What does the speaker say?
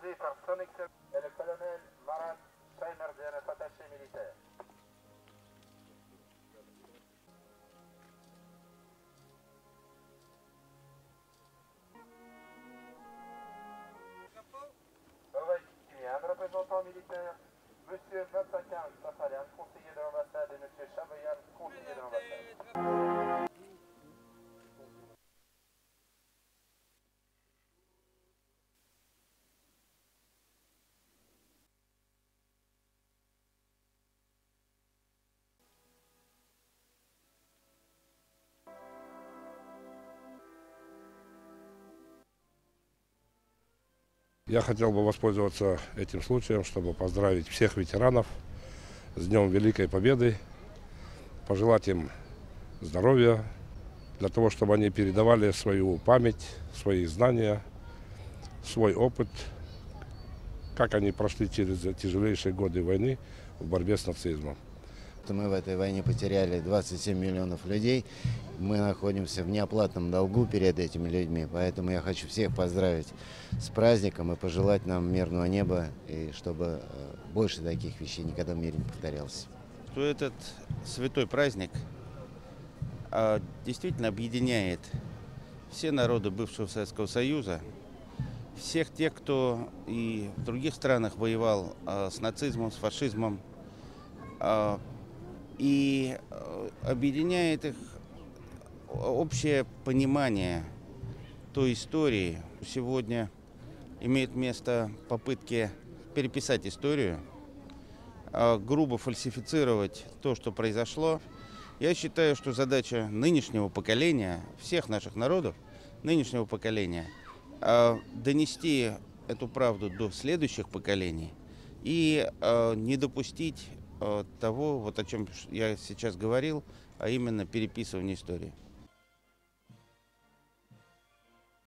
par son excellence et le colonel Marat notre attaché militaire. Un représentant militaire, Monsieur Matsakan Safarian, conseiller de l'ambassade, et Monsieur Chavoyan, Я хотел бы воспользоваться этим случаем, чтобы поздравить всех ветеранов с Днем Великой Победы, пожелать им здоровья, для того, чтобы они передавали свою память, свои знания, свой опыт, как они прошли через тяжелейшие годы войны в борьбе с нацизмом. Мы в этой войне потеряли 27 миллионов людей. Мы находимся в неоплатном долгу перед этими людьми. Поэтому я хочу всех поздравить с праздником и пожелать нам мирного неба, и чтобы э, больше таких вещей никогда в мире не повторялось. Что этот святой праздник а, действительно объединяет все народы бывшего Советского Союза, всех тех, кто и в других странах воевал а, с нацизмом, с фашизмом, а, и э, объединяет их общее понимание той истории. Сегодня имеют место попытки переписать историю, а, грубо фальсифицировать то, что произошло. Я считаю, что задача нынешнего поколения, всех наших народов, нынешнего поколения, а, донести эту правду до следующих поколений и а, не допустить того, вот о чем я сейчас говорил, а именно переписывание истории.